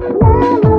Mama.